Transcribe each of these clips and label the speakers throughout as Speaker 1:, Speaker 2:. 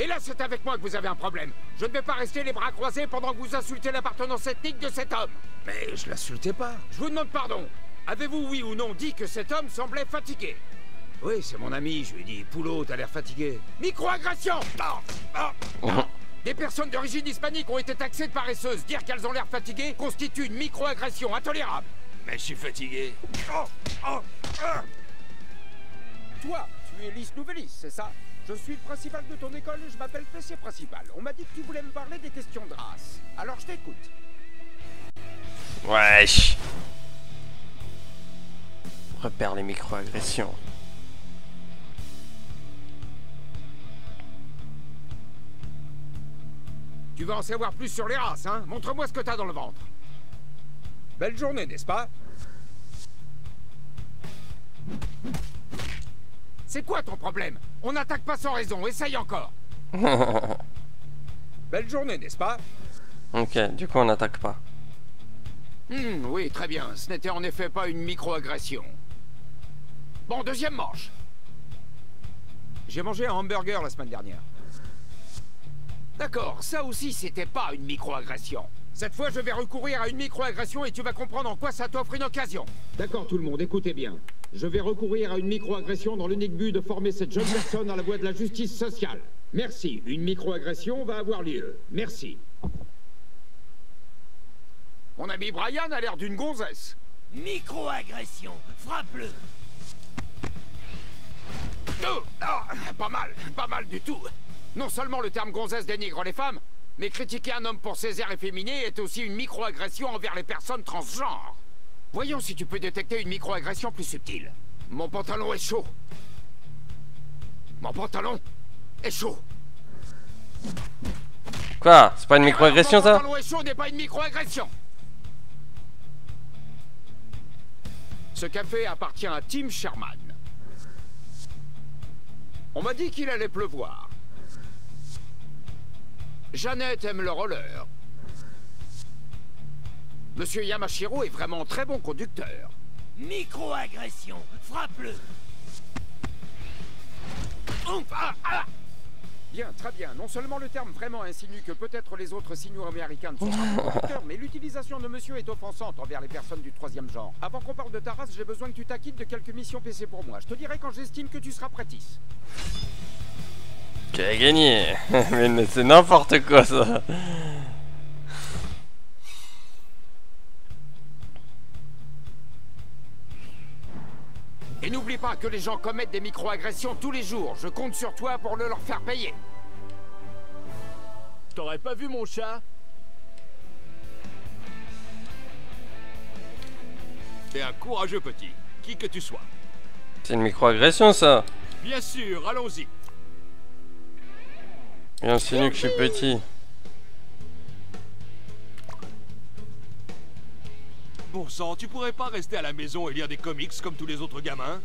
Speaker 1: Et là, c'est avec moi que vous avez un problème. Je ne vais pas rester les bras croisés pendant que vous insultez l'appartenance ethnique de cet homme.
Speaker 2: Mais je l'insultais pas.
Speaker 1: Je vous demande pardon. Avez-vous, oui ou non, dit que cet homme semblait fatigué?
Speaker 2: Oui, c'est mon ami, je lui ai dit, Poulot, t'as l'air fatigué.
Speaker 1: Microagression Non, Des personnes d'origine hispanique ont été taxées de paresseuses. Dire qu'elles ont l'air fatiguées constitue une microagression intolérable.
Speaker 2: Mais je suis fatigué.
Speaker 1: Toi, tu es Lys Nouvelis, c'est ça? Je suis le principal de ton école et je m'appelle PC Principal. On m'a dit que tu voulais me parler des questions de race. Alors je t'écoute.
Speaker 3: Wesh. Repère les microagressions.
Speaker 1: Tu veux en savoir plus sur les races, hein Montre-moi ce que t'as dans le ventre. Belle journée, n'est-ce pas? C'est quoi ton problème? On n'attaque pas sans raison, essaye encore Belle journée, n'est-ce pas?
Speaker 3: Ok, du coup on n'attaque pas.
Speaker 1: Hmm, oui, très bien. Ce n'était en effet pas une microagression. Bon, deuxième manche. J'ai mangé un hamburger la semaine dernière. D'accord, ça aussi c'était pas une microagression. Cette fois, je vais recourir à une microagression et tu vas comprendre en quoi ça t'offre une occasion. D'accord, tout le monde, écoutez bien. Je vais recourir à une microagression dans l'unique but de former cette jeune personne dans la voie de la justice sociale. Merci, une microagression va avoir lieu. Merci. Mon ami Brian a l'air d'une gonzesse.
Speaker 4: Microagression, frappe-le
Speaker 1: Oh, ah, pas mal, pas mal du tout. Non seulement le terme gonzesse dénigre les femmes, mais critiquer un homme pour ses airs efféminés est aussi une microagression envers les personnes transgenres. Voyons si tu peux détecter une microagression plus subtile. Mon pantalon est chaud. Mon pantalon est chaud.
Speaker 3: Quoi C'est pas une microagression
Speaker 1: Mon
Speaker 3: ça
Speaker 1: pantalon est chaud n'est pas une microagression. Ce café appartient à Tim Sherman. On m'a dit qu'il allait pleuvoir. Jeannette aime le roller. Monsieur Yamashiro est vraiment très bon conducteur.
Speaker 4: Microagression, frappe-le
Speaker 1: Ouf, ah, ah Bien, très bien. Non seulement le terme vraiment insinue que peut-être les autres signaux américains ne sont pas conducteurs, mais l'utilisation de monsieur est offensante envers les personnes du troisième genre. Avant qu'on parle de ta race, j'ai besoin que tu t'acquittes de quelques missions PC pour moi. Je te dirai quand j'estime que tu seras prêtisse.
Speaker 3: Qui a gagné Mais c'est n'importe quoi ça
Speaker 1: Et n'oublie pas que les gens commettent des microagressions tous les jours. Je compte sur toi pour le leur faire payer.
Speaker 5: T'aurais pas vu mon chat?
Speaker 6: T'es un courageux petit, qui que tu sois.
Speaker 3: C'est une microagression ça
Speaker 6: Bien sûr, allons-y.
Speaker 3: Il insinue que je suis petit.
Speaker 6: Bon sang, tu pourrais pas rester à la maison et lire des comics comme tous les autres gamins?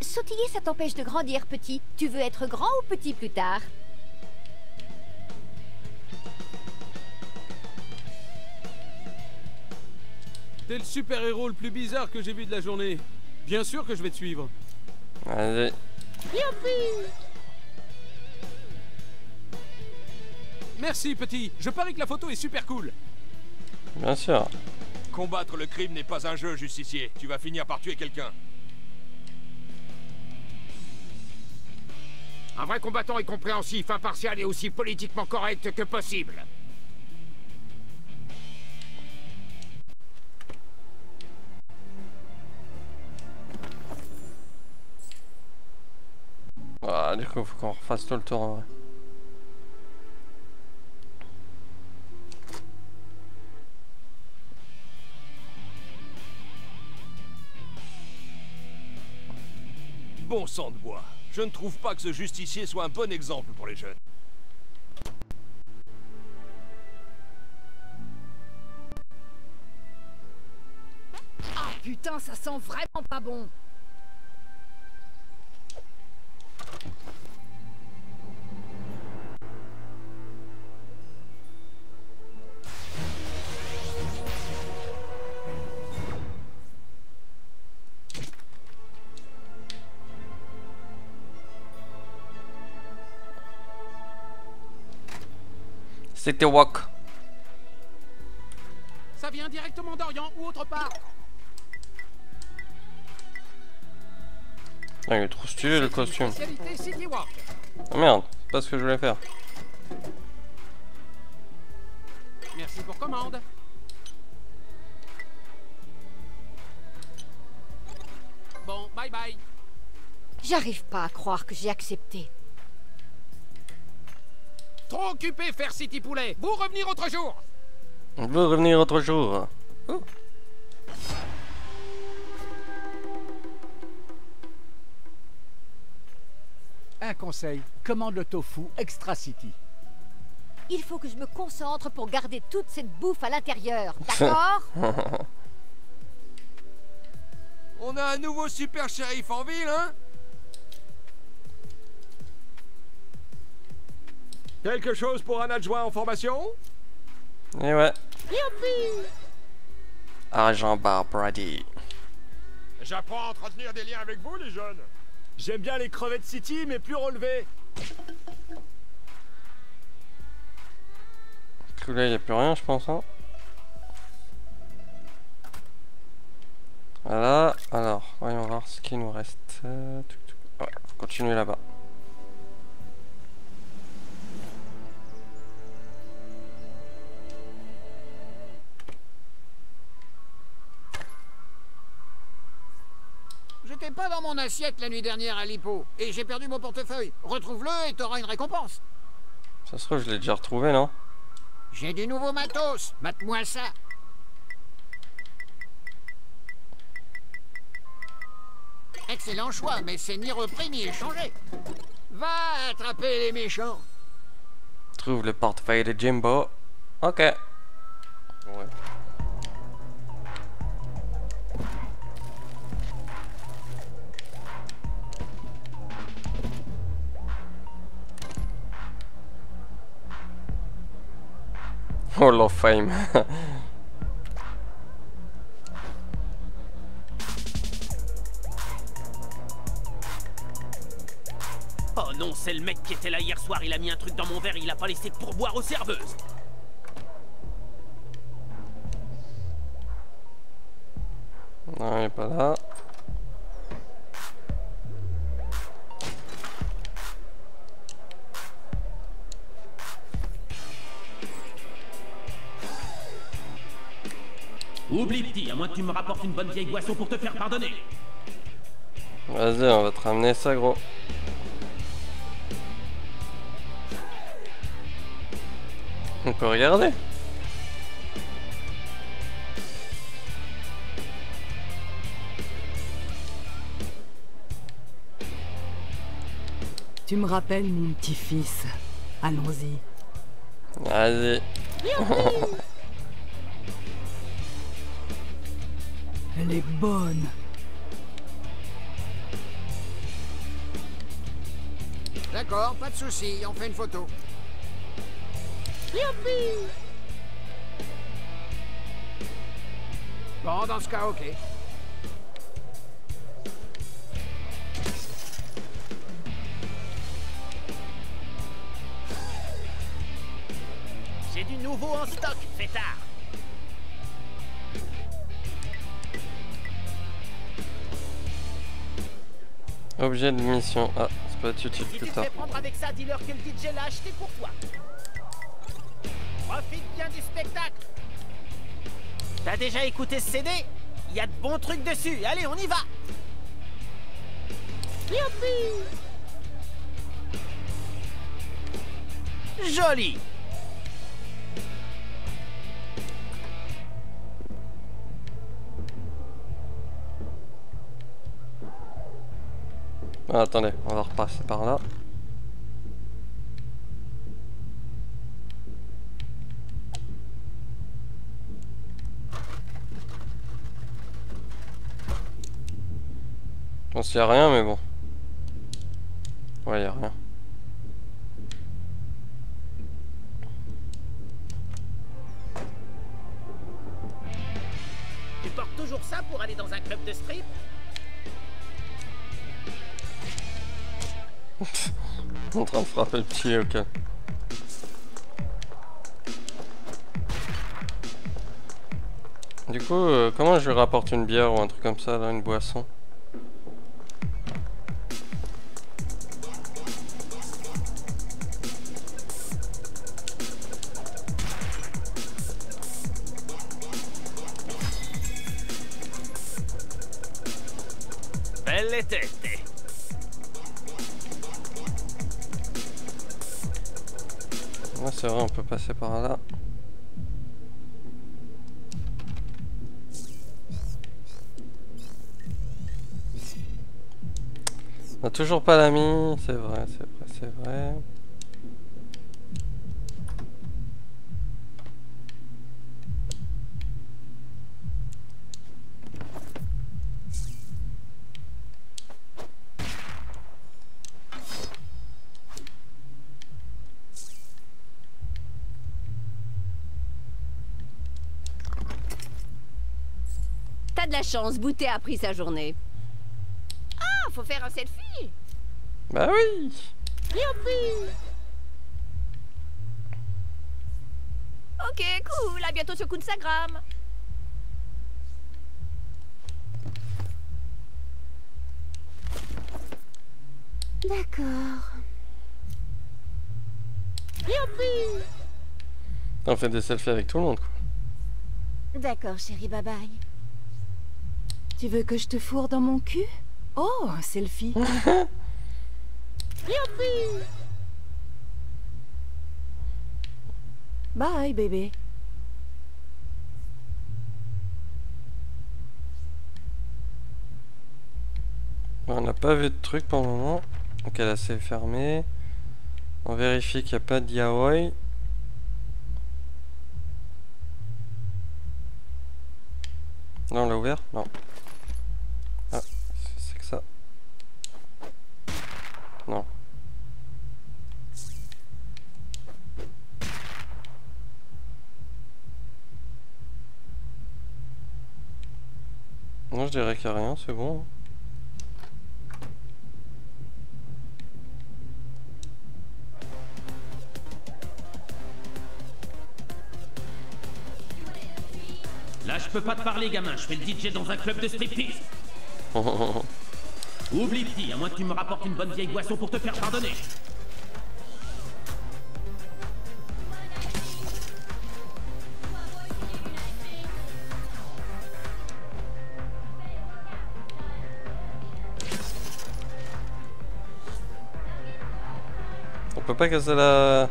Speaker 7: Sautiller, ça t'empêche de grandir, petit. Tu veux être grand ou petit plus tard?
Speaker 5: T'es le super-héros le plus bizarre que j'ai vu de la journée. Bien sûr que je vais te suivre.
Speaker 3: Allez.
Speaker 5: Merci, petit. Je parie que la photo est super cool.
Speaker 3: Bien sûr.
Speaker 6: Combattre le crime n'est pas un jeu, justicier. Tu vas finir par tuer quelqu'un.
Speaker 1: Un vrai combattant est compréhensif, impartial et aussi politiquement correct que possible.
Speaker 3: Ah, du coup, faut qu'on refasse tout le tour en vrai.
Speaker 6: Sang de bois. Je ne trouve pas que ce justicier soit un bon exemple pour les jeunes.
Speaker 7: Ah putain, ça sent vraiment pas bon
Speaker 3: C'était Walk.
Speaker 8: Ça vient directement d'Orient ou autre part.
Speaker 3: Ah, il est trop stylé le costume. Oh merde, c'est pas ce que je voulais faire.
Speaker 8: Merci pour commande. Bon, bye bye.
Speaker 7: J'arrive pas à croire que j'ai accepté.
Speaker 8: Trop occupé faire City Poulet. Vous revenir autre jour.
Speaker 3: Veut revenir autre jour. Oh.
Speaker 9: Un conseil, commande le tofu Extra City.
Speaker 7: Il faut que je me concentre pour garder toute cette bouffe à l'intérieur, d'accord?
Speaker 6: On a un nouveau super shérif en ville, hein? Quelque chose pour un adjoint en formation?
Speaker 3: Et ouais. Argent bar Brady.
Speaker 10: J'apprends à entretenir des liens avec vous, les jeunes.
Speaker 6: J'aime bien les crevettes City, mais plus relevées.
Speaker 3: Tout là, il n'y a plus rien, je pense. Hein. Voilà. Alors, voyons voir ce qu'il nous reste. Euh. Ouais, faut continuer là-bas.
Speaker 8: La nuit dernière à l'hippo. Et j'ai perdu mon portefeuille. Retrouve-le et t'auras une récompense.
Speaker 3: Ça se trouve, je l'ai déjà retrouvé, non?
Speaker 8: J'ai du nouveau matos. Mate-moi ça. Excellent choix, mais c'est ni repris ni échangé. Va attraper les méchants.
Speaker 3: Trouve le portefeuille de Jimbo. Ok. Ouais. Hall of Fame.
Speaker 11: Oh non, c'est le mec qui était là hier soir, il a mis un truc dans mon verre et il a pas laissé pour boire aux serveuses.
Speaker 3: non, il est pas là.
Speaker 11: Que tu me rapportes une bonne vieille boisson pour te faire pardonner.
Speaker 3: Vas-y, on va te ramener ça, gros. On peut regarder.
Speaker 12: Tu me rappelles mon petit-fils. Allons-y.
Speaker 3: Vas-y.
Speaker 12: Elle est bonne.
Speaker 8: D'accord, pas de souci, on fait une photo. Youpi Bon, dans ce cas, ok.
Speaker 3: Objet de mission. Ah, c'est pas utile
Speaker 11: Si
Speaker 3: plus
Speaker 11: avec ça, dis-leur que le DJ acheté pour toi. Profite bien du spectacle. T'as déjà écouté ce CD Il y a de bons trucs dessus. Allez, on y va. Youpi Joli
Speaker 3: Ah, attendez, on va repasser par là. Bon, s'il y a rien, mais bon. Ouais, y a rien.
Speaker 11: Tu portes toujours ça pour aller dans un club de strip?
Speaker 3: en train de frapper le pied, ok. Du coup, euh, comment je rapporte une bière ou un truc comme ça, dans une boisson?
Speaker 13: Belle
Speaker 3: été passer par là. On a toujours pas l'ami, c'est vrai, c'est vrai, c'est vrai.
Speaker 7: La chance, Boutet a pris sa journée. Ah, faut faire un selfie
Speaker 3: Bah oui
Speaker 7: Youpi Ok, cool, à bientôt sur Instagram. D'accord. Youpi
Speaker 3: On fait des selfies avec tout le monde, quoi.
Speaker 7: D'accord, chérie, bye bye.
Speaker 12: Tu veux que je te fourre dans mon cul? Oh, un selfie.
Speaker 7: Youpi
Speaker 12: Bye, bébé.
Speaker 3: On n'a pas vu de truc pour le moment. Donc elle a assez fermé. On vérifie qu'il n'y a pas de yaoi. Non, on l'a ouvert? Non. Ah, c'est que ça. Non. Non, je dirais qu'il n'y a rien, c'est bon.
Speaker 14: Là, je peux pas te parler, gamin. Je fais le DJ dans un club de striptease. Oublie, petit, à moins que tu me rapportes une bonne vieille boisson pour te faire pardonner.
Speaker 3: On peut pas casser la...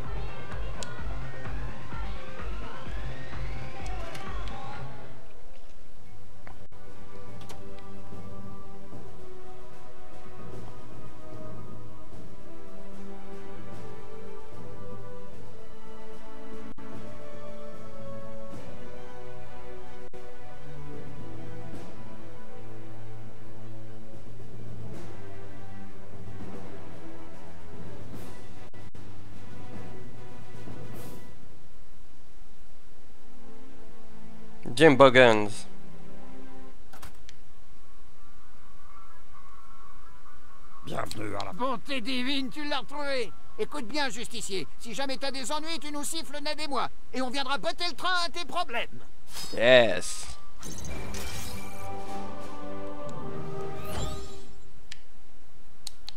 Speaker 3: Jim Boggans.
Speaker 4: Bienvenue à la...
Speaker 8: Bonté divine, tu l'as retrouvé Écoute bien, justicier, si jamais t'as des ennuis, tu nous siffles Ned et moi, et on viendra botter le train à tes problèmes.
Speaker 3: Yes.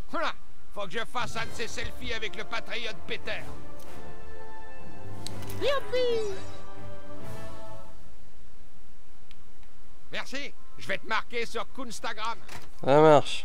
Speaker 4: Voilà Faut que je fasse un de ces selfies avec le patriote Peter.
Speaker 8: Youpi
Speaker 4: Merci. Je vais te marquer sur Instagram.
Speaker 3: Ça marche.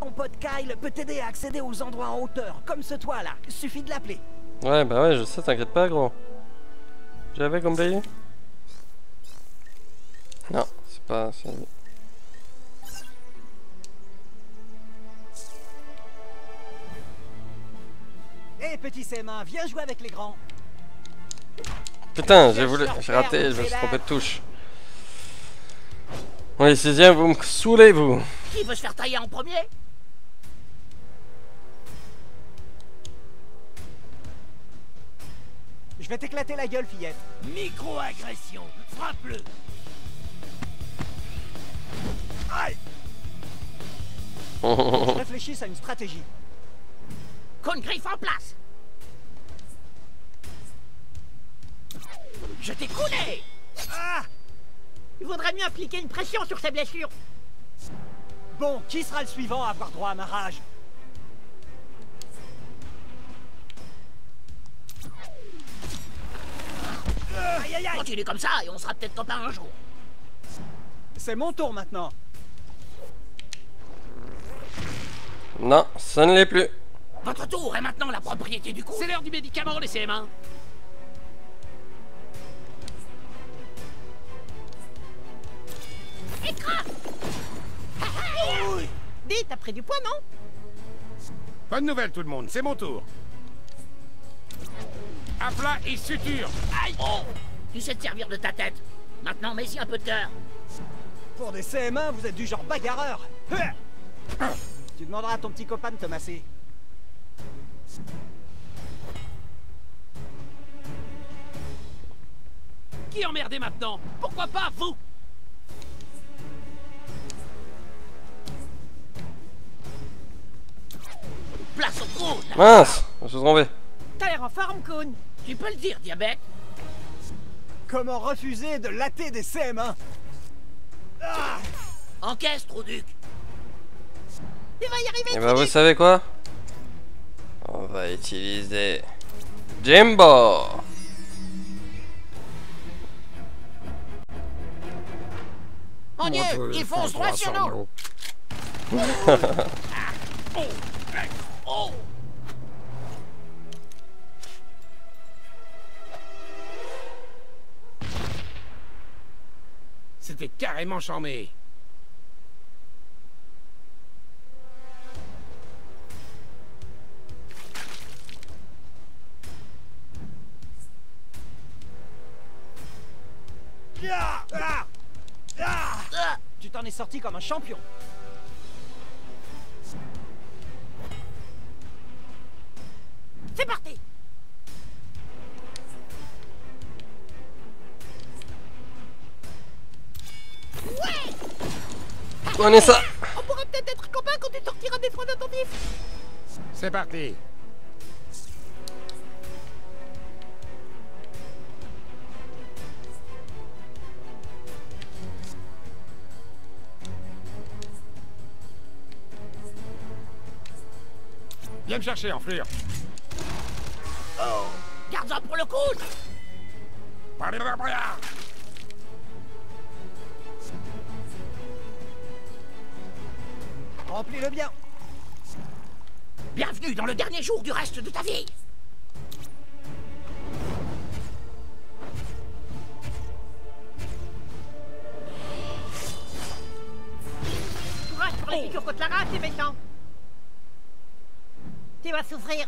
Speaker 5: Ton pote Kyle peut t'aider à accéder aux endroits en hauteur, comme ce toit là. Suffit de l'appeler.
Speaker 3: Ouais, bah ouais, je sais, t'inquiète pas, gros. J'avais compris pas... c'est-
Speaker 5: Hé petit CM1, viens jouer avec les grands.
Speaker 3: Putain, j'ai voulu... J'ai raté, je me suis trompé de touche. On est sixième, vous me saoulez, vous
Speaker 13: Qui veut se faire tailler en premier?
Speaker 5: Je vais t'éclater la gueule, fillette.
Speaker 14: Micro-agression. Frappe-le.
Speaker 5: Aïe Je réfléchisse à une stratégie.
Speaker 14: Cône griffe en place. Je t'ai coulé
Speaker 5: Ah
Speaker 14: Il vaudrait mieux appliquer une pression sur ces blessures.
Speaker 5: Bon, qui sera le suivant à avoir droit à ma rage? Aïe aïe aïe
Speaker 14: Continue comme ça et on sera peut-être copains un jour.
Speaker 5: C'est mon tour maintenant.
Speaker 3: Non, ça ne l'est plus.
Speaker 14: Votre tour est maintenant la propriété du coup. C'est l'heure du médicament, les CM1. Écrase Dis, t'as pris du poids, non?
Speaker 8: Bonne nouvelle tout le monde, c'est mon tour. À plat et suture.
Speaker 14: Aïe Oh Tu sais te servir de ta tête. Maintenant, mets-y un peu de cœur.
Speaker 5: Pour des CM1, vous êtes du genre bagarreur. Hein tu demanderas à ton petit copain de te masser.
Speaker 15: Qui emmerdé maintenant? Pourquoi pas vous?
Speaker 14: Place au cône
Speaker 3: Mince, je me suis trompé.
Speaker 14: T'as l'air en forme. Tu peux le dire, diabète.
Speaker 5: Comment refuser de latter des CM1 ah
Speaker 14: Encaisse, Trouduc. Tu vas y arriver,
Speaker 3: Et bah vous savez quoi? On va utiliser Jimbo
Speaker 14: Mon Dieu, il fonce droit sur nous.
Speaker 8: C'était carrément charmé.
Speaker 5: Tu t'en es sorti comme un champion.
Speaker 14: C'est parti Ouais
Speaker 3: Prenez ça
Speaker 14: On pourra peut-être être copains quand tu sortiras des soins attentifs
Speaker 8: C'est parti. Me chercher, enflure.
Speaker 14: Oh. Garde-en pour le coude.
Speaker 5: Remplis-le bien.
Speaker 14: Bienvenue dans le dernier jour du reste de ta vie. Courage pour les piqûres contre la rage, c'est méchant Tu vas souffrir.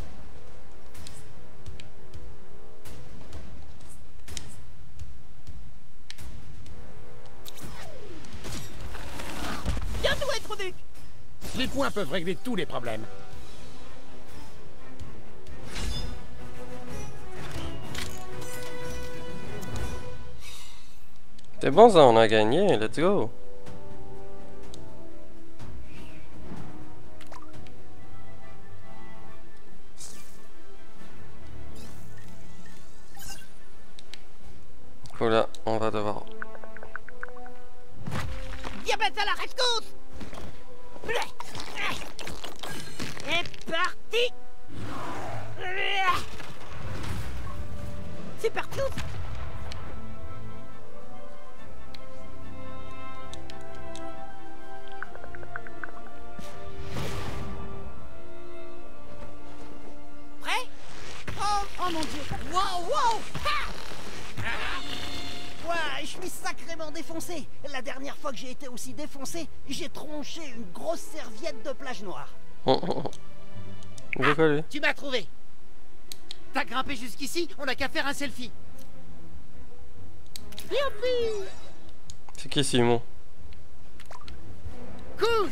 Speaker 14: Bien joué,
Speaker 8: Les points peuvent régler tous les problèmes.
Speaker 3: C'est bon ça, on a gagné, let's go
Speaker 5: suis sacrément défoncé. La dernière fois que j'ai été aussi défoncé, j'ai tronché une grosse serviette de plage noire.
Speaker 3: C'est quoi lui
Speaker 14: Tu m'as trouvé. T'as grimpé jusqu'ici, on n'a qu'à faire un selfie. Youpi
Speaker 3: C'est qui Simon?
Speaker 14: Cool.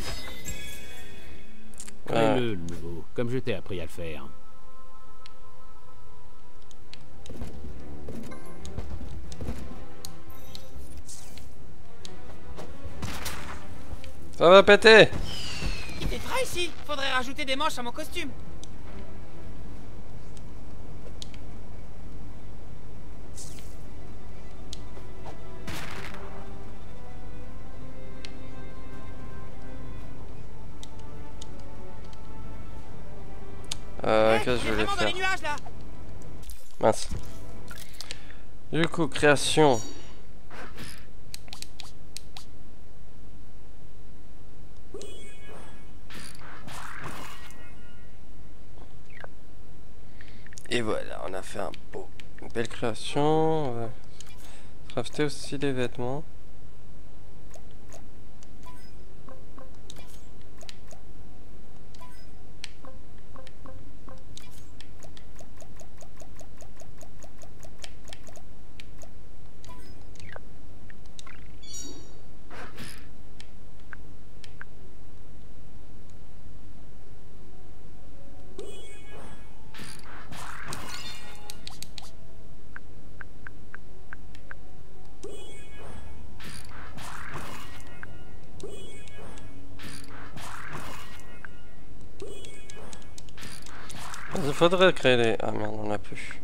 Speaker 15: Le nouveau, comme je t'ai appris à le faire.
Speaker 3: Ça va péter
Speaker 4: Il fait frais ici. Faudrait rajouter des manches à mon costume.
Speaker 3: Euh, qu'est-ce que je voulais faire?
Speaker 4: les nuages là.
Speaker 3: Mince. Du coup, création. Et voilà, on a fait un beau, une belle création. On va crafter aussi des vêtements. Il faudrait créer les... Ah merde, on a plus.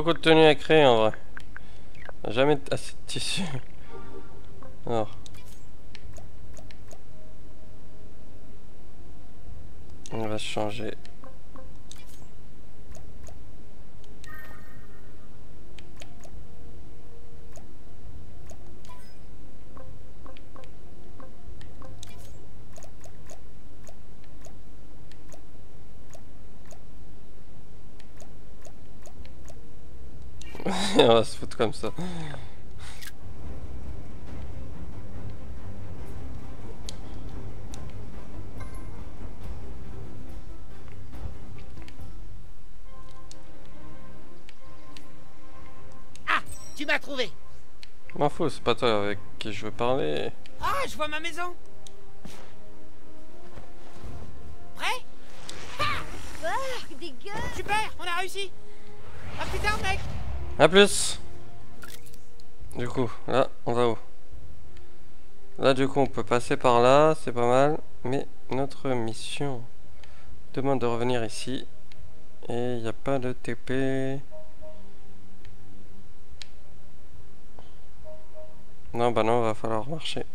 Speaker 3: Beaucoup de tenues à créer en vrai. Jamais assez de tissu. Alors. On va changer. On va se foutre comme ça.
Speaker 4: Ah, tu m'as trouvé.
Speaker 3: M'en fous, c'est pas toi avec qui je veux parler.
Speaker 4: Ah, je vois ma maison. Prêt?
Speaker 7: Ah, dégueu
Speaker 4: Super, on a réussi. À plus tard, mec.
Speaker 3: A plus Du coup, là, on va où? Là, du coup, on peut passer par là, c'est pas mal. Mais notre mission demande de revenir ici. Et il n'y a pas de TP. Non, bah non, va falloir marcher.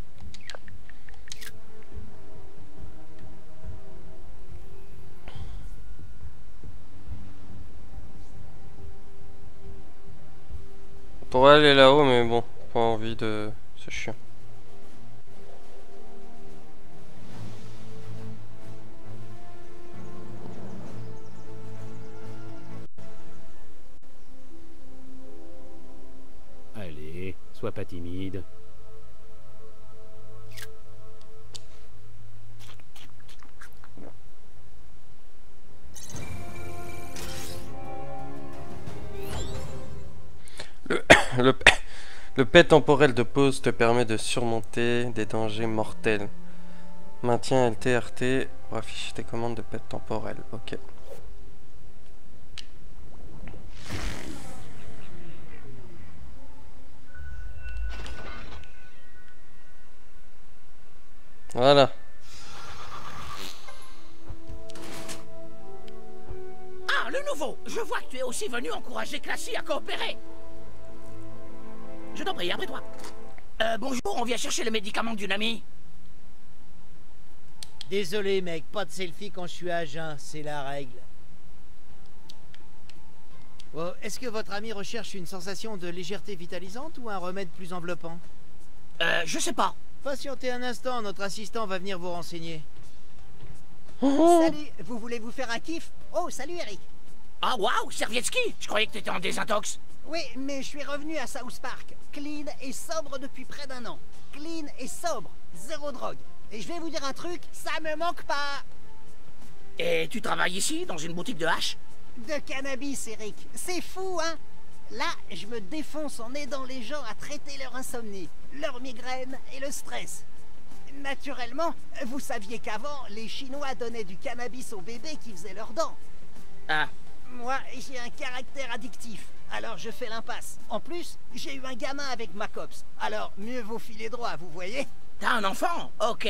Speaker 3: Pour aller là-haut, mais bon, pas envie de... C'est chiant.
Speaker 15: Allez, sois pas timide.
Speaker 3: Le, le, temporel de pause te permet de surmonter des dangers mortels. Maintiens LTRT pour afficher tes commandes de paix temporelle. Ok. Voilà.
Speaker 14: Ah, le nouveau Je vois que tu es aussi venu encourager Classy à coopérer. Je t'en prie, après toi. Euh, bonjour, on vient chercher le médicament d'une amie.
Speaker 9: Désolé mec, pas de selfie quand je suis à jeun, c'est la règle. Oh, Est-ce que votre ami recherche une sensation de légèreté vitalisante ou un remède plus enveloppant?
Speaker 14: Euh, je sais pas.
Speaker 9: Patientez un instant, notre assistant va venir vous renseigner.
Speaker 5: Salut, vous voulez vous faire un kiff? Oh, salut Eric.
Speaker 14: Ah waouh, Servietski Je croyais que t'étais en désintox.
Speaker 5: Oui, mais je suis revenu à South Park, clean et sobre depuis près d'un an. Clean et sobre, zéro drogue. Et je vais vous dire un truc, ça me manque pas.
Speaker 14: Et tu travailles ici, dans une boutique de hache?
Speaker 5: De cannabis, Eric. C'est fou, hein? Là, je me défonce en aidant les gens à traiter leur insomnie, leur migraine et le stress. Naturellement, vous saviez qu'avant, les Chinois donnaient du cannabis aux bébés qui faisaient leurs dents.
Speaker 14: Ah.
Speaker 5: Moi, j'ai un caractère addictif, alors je fais l'impasse. En plus, j'ai eu un gamin avec ma copse, alors mieux vaut filer droit, vous voyez?
Speaker 14: T'as un enfant? Ok.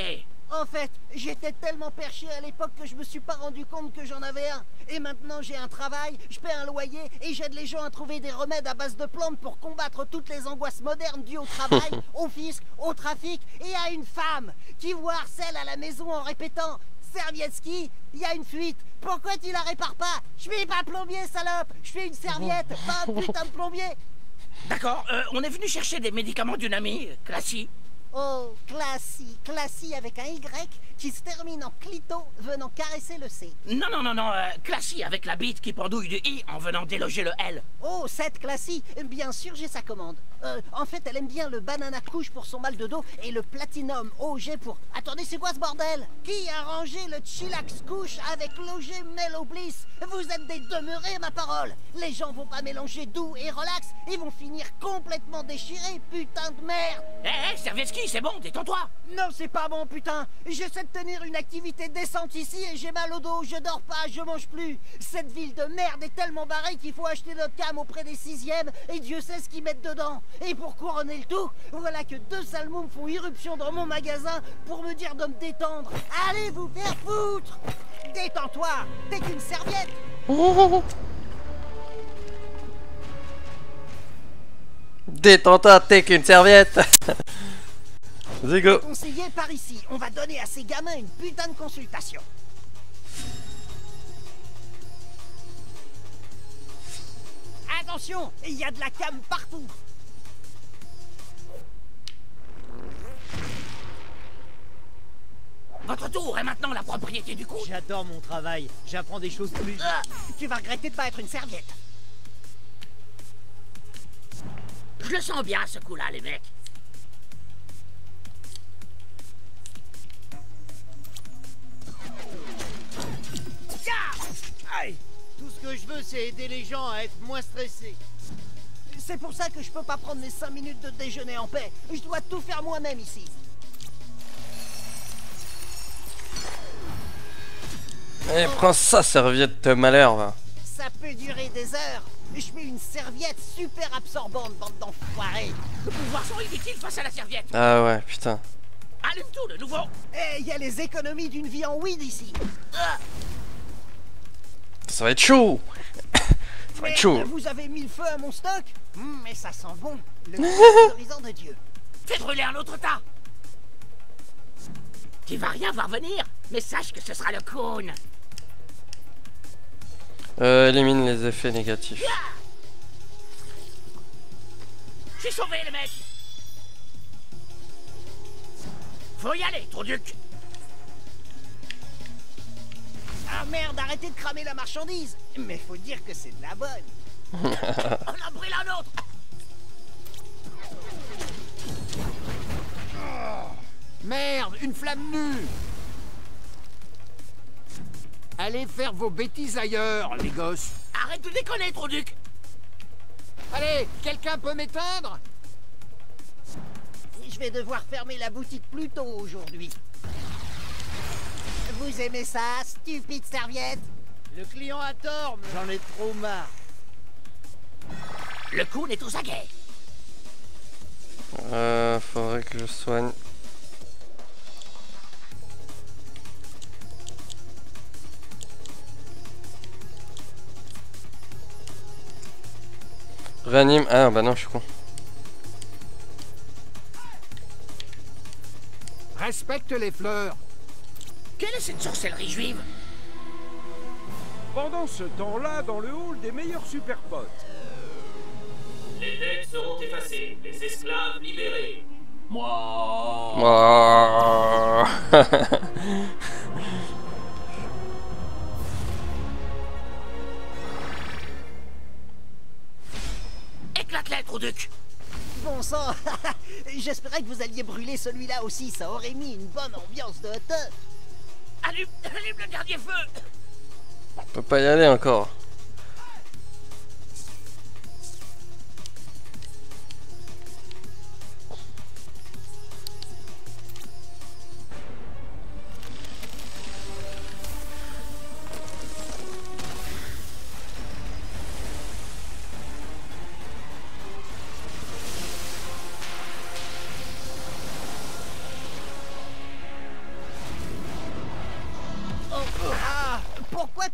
Speaker 5: En fait, j'étais tellement perché à l'époque que je me suis pas rendu compte que j'en avais un. Et maintenant j'ai un travail, je paie un loyer et j'aide les gens à trouver des remèdes à base de plantes pour combattre toutes les angoisses modernes dues au travail, au fisc, au trafic et à une femme qui vous harcèle à la maison en répétant Servietski, il y a une fuite. Pourquoi tu la répares pas? Je suis pas plombier, salope. Je suis une serviette, pas un putain de plombier.
Speaker 14: D'accord, euh, on est venu chercher des médicaments d'une amie, Classy.
Speaker 5: Oh, Classy, Classy avec un Y qui se termine en clito venant caresser le C.
Speaker 14: Non, non, non, non, euh, Classy avec la bite qui pendouille du I en venant déloger le L.
Speaker 5: Oh, cette Classy, bien sûr j'ai sa commande. Euh, en fait, elle aime bien le banana couche pour son mal de dos et le platinum OG pour... Attendez, c'est quoi ce bordel? Qui a rangé le chillax couche avec l'OG Mellow Bliss Vous êtes des demeurés, ma parole. Les gens vont pas mélanger doux et relax, ils vont finir complètement déchirés, putain de merde.
Speaker 14: Hé, hé, Servietski, c'est bon, détends-toi.
Speaker 5: Non, c'est pas bon, putain. J'essaie de tenir une activité décente ici et j'ai mal au dos, je dors pas, je mange plus. Cette ville de merde est tellement barrée qu'il faut acheter notre cam auprès des sixièmes et Dieu sait ce qu'ils mettent dedans Et pour couronner le tout, voilà que deux salmons font irruption dans mon magasin pour me dire de me détendre. Allez vous faire foutre! Détends-toi T'es qu'une serviette!
Speaker 3: Détends-toi, t'es qu'une serviette! Zigo.
Speaker 5: Conseiller par ici, on va donner à ces gamins une putain de consultation. Attention, il y a de la cam partout.
Speaker 14: Votre tour est maintenant la propriété du coup.
Speaker 9: J'adore mon travail. J'apprends des choses plus...
Speaker 5: Ah, tu vas regretter de pas être une serviette.
Speaker 14: Je le sens bien ce coup-là, les mecs.
Speaker 9: Aïe Tout ce que je veux, c'est aider les gens à être moins stressés.
Speaker 5: C'est pour ça que je peux pas prendre mes 5 minutes de déjeuner en paix. Je dois tout faire moi-même ici.
Speaker 3: Eh, prends ça, serviette de malheur, va.
Speaker 5: Ça peut durer des heures. Je suis une serviette super absorbante, bande d'enfoirés.
Speaker 14: Le pouvoir sont inutiles face à la serviette.
Speaker 3: Ah ouais, putain.
Speaker 14: Allume tout de nouveau.
Speaker 5: Eh, il y a les économies d'une vie en weed ici.
Speaker 14: Ah.
Speaker 3: Ça va être chaud Ça va être chaud
Speaker 5: vous avez mis le feu à mon stock? Hum, Mais ça sent bon. Le autorisant de Dieu.
Speaker 14: Fais brûler un autre tas. Tu vas rien voir venir, mais sache que ce sera le cône.
Speaker 3: Euh, élimine les effets négatifs.
Speaker 14: J'ai sauvé les mecs. Faut y aller, ton duc.
Speaker 5: Ah merde, arrêtez de cramer la marchandise Mais faut dire que c'est de la bonne
Speaker 14: On a brûlé un autre.
Speaker 8: Merde, une flamme nue Allez faire vos bêtises ailleurs, les gosses.
Speaker 14: Arrête de déconner, trop duc.
Speaker 8: Allez, quelqu'un peut m'éteindre?
Speaker 5: Je vais devoir fermer la boutique plus tôt aujourd'hui. Vous aimez ça, stupide serviette?
Speaker 9: Le client a tort, mais j'en ai trop marre.
Speaker 14: Le cône est aux aguets.
Speaker 3: Euh, faudrait que je soigne. Réanime. Ah bah non, je suis con.
Speaker 8: Respecte les fleurs.
Speaker 14: Quelle est cette sorcellerie juive?
Speaker 6: Pendant ce temps-là, dans le hall des meilleurs super potes.
Speaker 15: Les dettes seront effacées, les esclaves libérés. Moi
Speaker 3: Ouah.
Speaker 5: Bon sang J'espérais que vous alliez brûler celui-là aussi, ça aurait mis une bonne ambiance de hauteur.
Speaker 14: Allume, allume le dernier feu
Speaker 3: On peut pas y aller encore.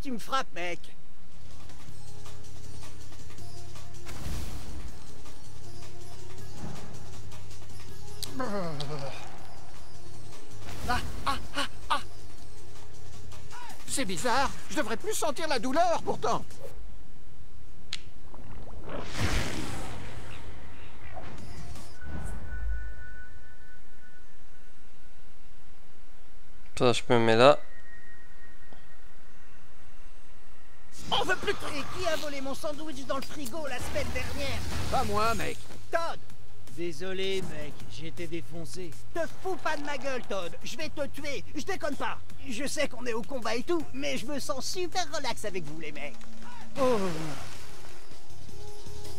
Speaker 5: Tu me frappes, mec
Speaker 8: Ah, ah, ah, ah. C'est bizarre, je devrais plus sentir la douleur pourtant.
Speaker 3: Ça, je me mets là.
Speaker 5: On veut plus de Et qui a volé mon sandwich dans le frigo la semaine dernière
Speaker 8: Pas moi, mec.
Speaker 5: Todd.
Speaker 9: Désolé, mec, j'étais défoncé.
Speaker 5: Te fous pas de ma gueule, Todd. Je vais te tuer. Je déconne pas. Je sais qu'on est au combat et tout, mais je me sens super relax avec vous, les mecs. Oh.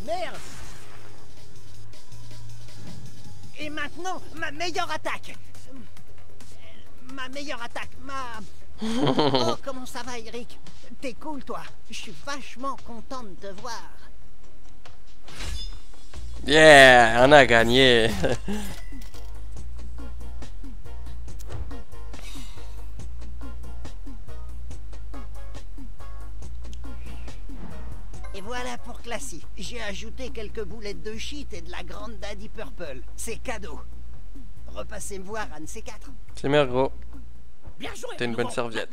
Speaker 5: Merde. Et maintenant, ma meilleure attaque. Ma meilleure attaque, ma... Oh, comment ça va, Eric? T'es cool, toi. Je suis vachement content de te voir.
Speaker 3: Yeah, on a gagné.
Speaker 5: Et voilà pour Classy. J'ai ajouté quelques boulettes de shit et de la grande Daddy Purple. C'est cadeau. Repassez me voir, ces quatre.
Speaker 3: C'est mergro.
Speaker 14: Bien joué
Speaker 3: T'as une bonne serviette.